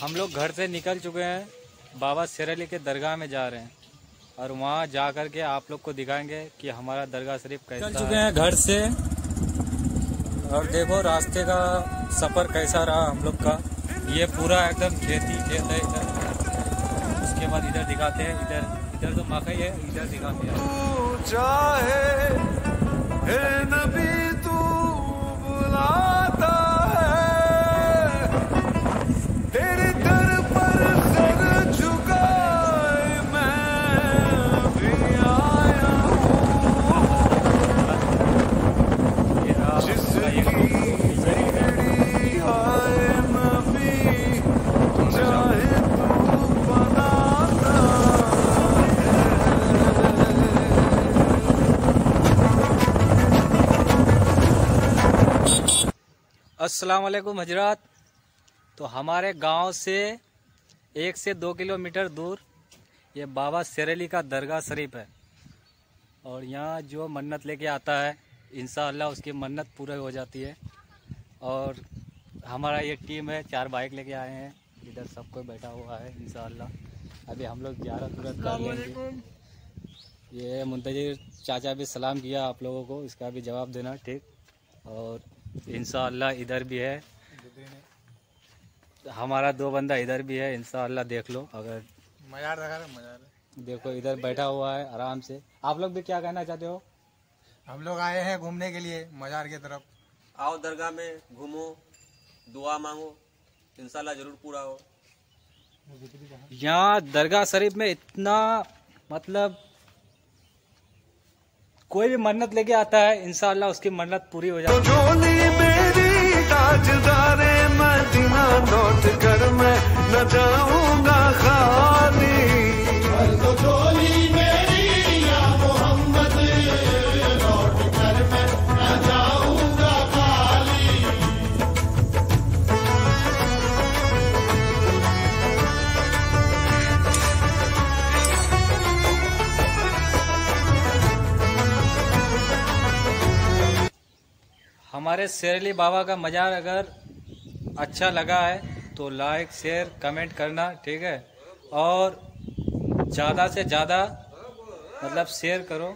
हम लोग घर से निकल चुके हैं बाबा शेरली के दरगाह में जा रहे हैं। और वहाँ जा कर के आप लोग को दिखाएँगे कि हमारा दरगाह शरीफ कैसा निकल चुके हैं घर से। और देखो रास्ते का सफ़र कैसा रहा हम लोग का। ये पूरा एकदम खेती खेत है इधर। उसके बाद इधर दिखाते हैं इधर इधर तो मकई है इधर दिखाते हैं। अस्सलाम वालेकुम हजरात। तो हमारे गाँव से एक से दो किलोमीटर दूर ये बाबा शेरली का दरगाह शरीफ है। और यहाँ जो मन्नत लेके आता है इंशाअल्लाह उसकी मन्नत पूरी हो जाती है। और हमारा ये टीम है चार बाइक लेके आए हैं। इधर सब कोई बैठा हुआ है इंशाअल्लाह। अभी हम लोग ग्यारह तुरंत कर लेंगे। ये मुंतजिर चाचा भी सलाम किया आप लोगों को इसका भी जवाब देना ठीक? और इंशाअल्लाह इधर भी है। हमारा दो बंदा इधर भी है इंशाअल्लाह देख लो अगर रहे मजार। देखो इधर बैठा हुआ है आराम से। आप लोग भी क्या कहना चाहते हो? हम लोग आए हैं घूमने के लिए मजार की तरफ़। आओ दरगाह में घूमो दुआ मांगो। इंशाल्लाह ज़रूर पूरा हो। यहाँ दरगाह शरीफ में इतना मतलब कोई भी मन्नत लेके आता है इनशाला उसकी मन्नत पूरी हो जाती है। हमारे शेरली बाबा का मज़ार अगर अच्छा लगा है तो लाइक शेयर कमेंट करना, ठीक है? और ज़्यादा से ज़्यादा मतलब शेयर करो।